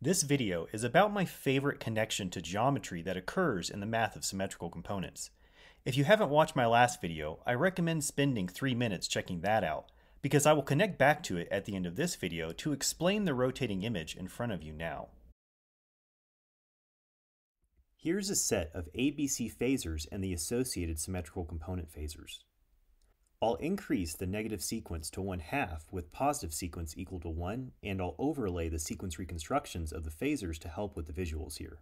This video is about my favorite connection to geometry that occurs in the math of symmetrical components. If you haven't watched my last video, I recommend spending 3 minutes checking that out, because I will connect back to it at the end of this video to explain the rotating image in front of you now. Here's a set of ABC phasors and the associated symmetrical component phasors. I'll increase the negative sequence to 1 half with positive sequence equal to 1, and I'll overlay the sequence reconstructions of the phasors to help with the visuals here.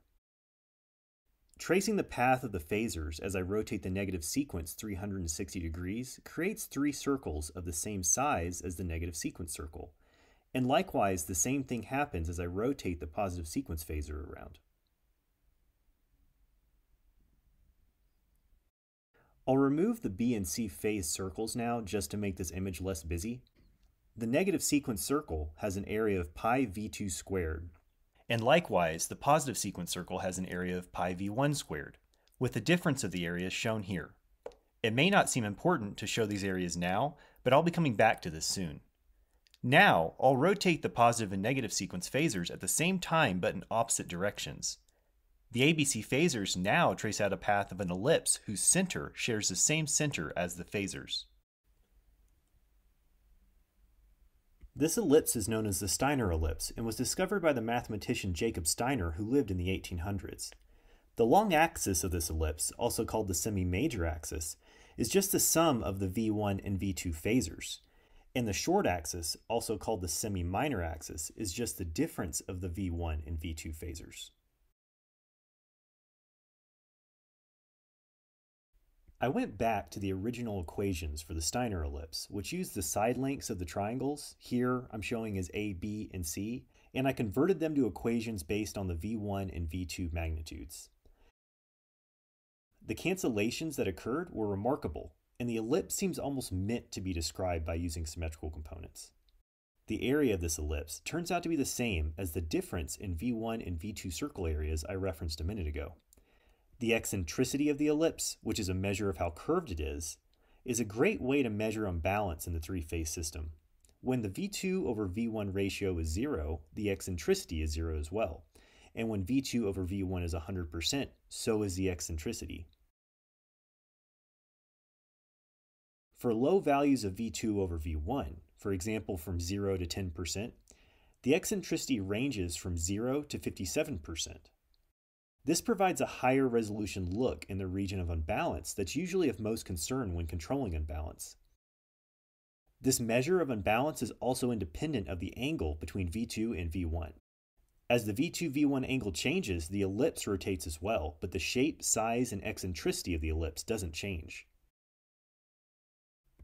Tracing the path of the phasors as I rotate the negative sequence 360 degrees creates three circles of the same size as the negative sequence circle. And likewise, the same thing happens as I rotate the positive sequence phasor around. I'll remove the B and C phase circles now just to make this image less busy. The negative sequence circle has an area of pi v2 squared. And likewise, the positive sequence circle has an area of pi v1 squared, with the difference of the areas shown here. It may not seem important to show these areas now, but I'll be coming back to this soon. Now, I'll rotate the positive and negative sequence phasors at the same time but in opposite directions. The ABC phasors now trace out a path of an ellipse whose center shares the same center as the phasors. This ellipse is known as the Steiner ellipse and was discovered by the mathematician Jacob Steiner who lived in the 1800s. The long axis of this ellipse, also called the semi-major axis, is just the sum of the V1 and V2 phasors. And the short axis, also called the semi-minor axis, is just the difference of the V1 and V2 phasors. I went back to the original equations for the Steiner ellipse, which used the side lengths of the triangles, here I'm showing as A, B, and C, and I converted them to equations based on the V1 and V2 magnitudes. The cancellations that occurred were remarkable, and the ellipse seems almost meant to be described by using symmetrical components. The area of this ellipse turns out to be the same as the difference in V1 and V2 circle areas I referenced a minute ago. The eccentricity of the ellipse, which is a measure of how curved it is, is a great way to measure imbalance in the three-phase system. When the V2 over V1 ratio is zero, the eccentricity is zero as well. And when V2 over V1 is 100%, so is the eccentricity. For low values of V2 over V1, for example from 0 to 10%, the eccentricity ranges from 0 to 57%. This provides a higher resolution look in the region of unbalance that's usually of most concern when controlling unbalance. This measure of unbalance is also independent of the angle between V2 and V1. As the V2-V1 angle changes, the ellipse rotates as well, but the shape, size, and eccentricity of the ellipse doesn't change.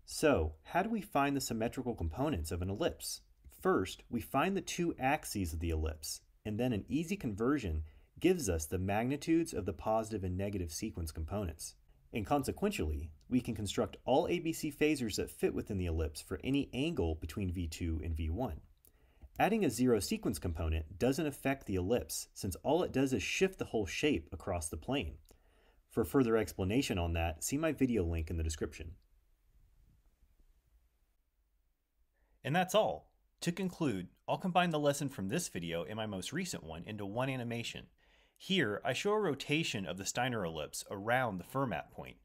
So, how do we find the symmetrical components of an ellipse? First, we find the two axes of the ellipse, and then an easy conversion gives us the magnitudes of the positive and negative sequence components. And consequentially, we can construct all ABC phasors that fit within the ellipse for any angle between V2 and V1. Adding a zero sequence component doesn't affect the ellipse since all it does is shift the whole shape across the plane. For further explanation on that, see my video link in the description. And that's all. To conclude, I'll combine the lesson from this video and my most recent one into one animation. Here, I show a rotation of the Steiner ellipse around the Fermat point.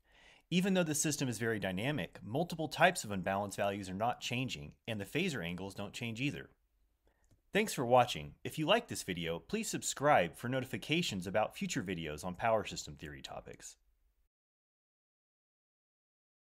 Even though the system is very dynamic, multiple types of unbalance values are not changing, and the phasor angles don't change either. Thanks for watching. If you like this video, please subscribe for notifications about future videos on power system theory topics.